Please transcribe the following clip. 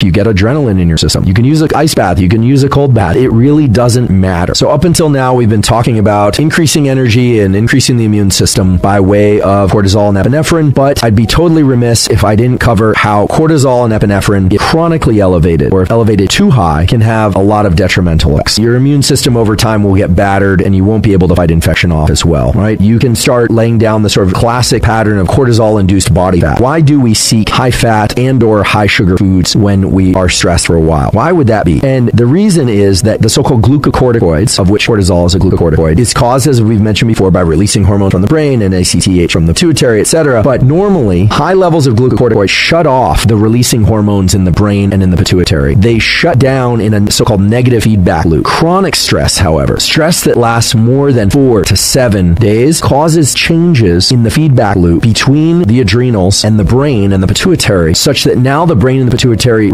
You get adrenaline in your system. You can use an ice bath. You can use a cold bath. It really doesn't matter. So up until now, we've been talking about increasing energy and increasing the immune system by way of cortisol and epinephrine, but I'd be totally remiss if I didn't cover how cortisol and epinephrine get chronically elevated or if elevated too high can have a lot of detrimental effects. Your immune system over time will get battered and you won't be able to fight infection off as well, right? You can start laying down the sort of classic pattern of cortisol induced body fat. Why do we seek high fat and or high sugar foods when we are stressed for a while. Why would that be? And the reason is that the so-called glucocorticoids, of which cortisol is a glucocorticoid, is caused, as we've mentioned before, by releasing hormones from the brain and ACTH from the pituitary, etc. But normally, high levels of glucocorticoids shut off the releasing hormones in the brain and in the pituitary. They shut down in a so-called negative feedback loop. Chronic stress, however, stress that lasts more than four to seven days, causes changes in the feedback loop between the adrenals and the brain and the pituitary, such that now the brain and the pituitary